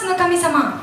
スの神様。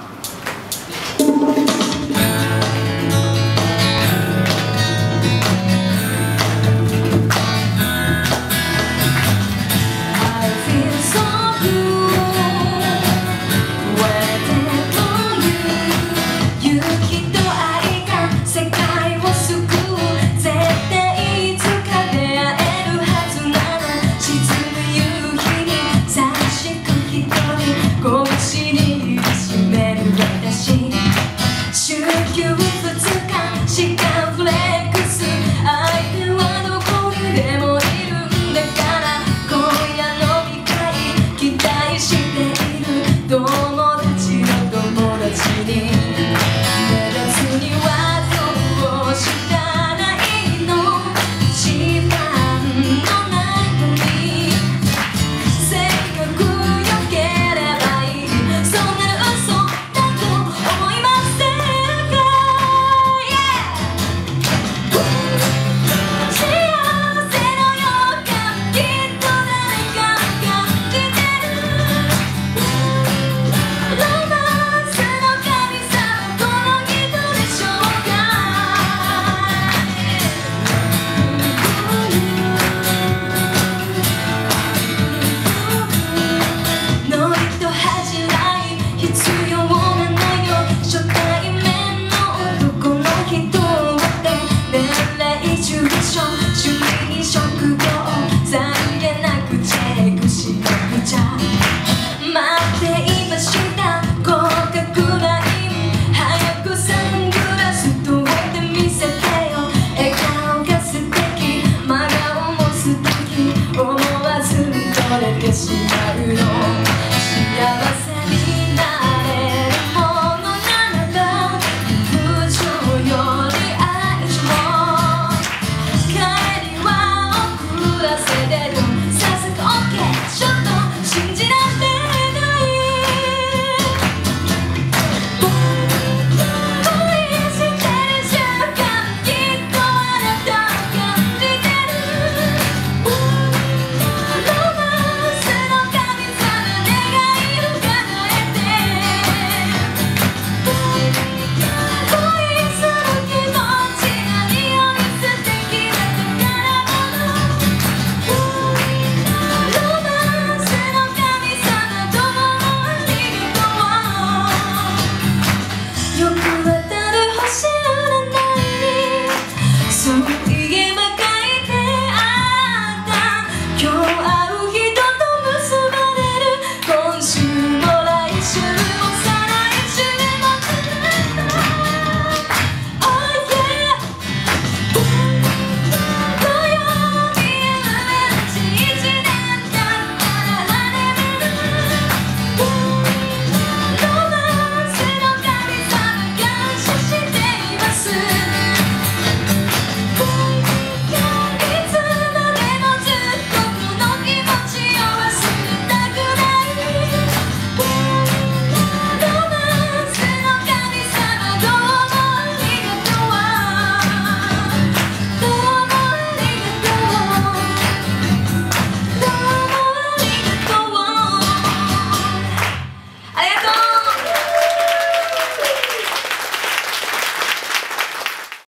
けてしまうの